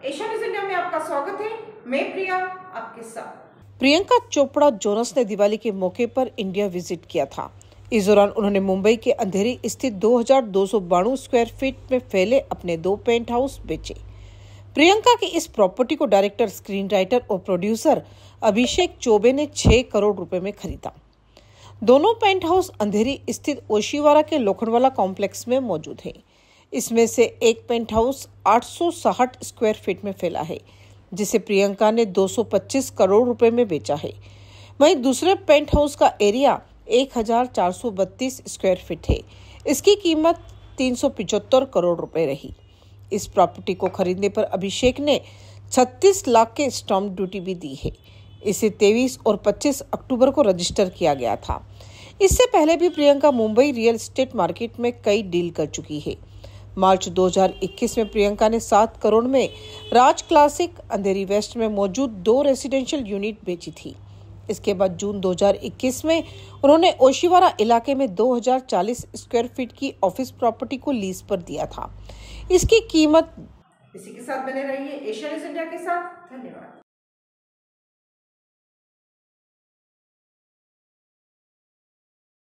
आपका स्वागत है। मैं प्रिया, आपके साथ। प्रियंका चोपड़ा जोनस ने दिवाली के मौके पर इंडिया विज़िट किया था। इस दौरान उन्होंने मुंबई के अंधेरी स्थित दो स्क्वायर फीट में फैले अपने दो पेंट हाउस बेचे। प्रियंका की इस प्रॉपर्टी को डायरेक्टर स्क्रीन राइटर और प्रोड्यूसर अभिषेक चौबे ने छह करोड़ रुपए में खरीदा। दोनों पेंट हाउस अंधेरी स्थित ओशीवारा के लोखंडवाला कॉम्प्लेक्स में मौजूद है। इसमें से एक पेंट हाउस आठ स्क्वायर फीट में फैला है, जिसे प्रियंका ने 225 करोड़ रुपए में बेचा है। वहीं दूसरे पेंट हाउस का एरिया 1432 स्क्वायर फीट है। इसकी कीमत तीन करोड़ रुपए रही। इस प्रॉपर्टी को खरीदने पर अभिषेक ने 36 लाख के स्टॉम्प ड्यूटी भी दी है। इसे 23 और 25 अक्टूबर को रजिस्टर किया गया था। इससे पहले भी Priyanka Mumbai real estate market में कई डील कर चुकी है। मार्च 2021 में प्रियंका ने सात करोड़ में राज क्लासिक अंधेरी वेस्ट में मौजूद दो रेसिडेंशियल यूनिट बेची थी। इसके बाद जून 2021 में उन्होंने ओशिवारा इलाके में 2040 स्क्वायर फीट की ऑफ़िस प्रॉपर्टी को लीज पर दिया था। इसकी कीमत इसी के साथ बने रहिए एशिया इंडिया के साथ। धन्यवाद।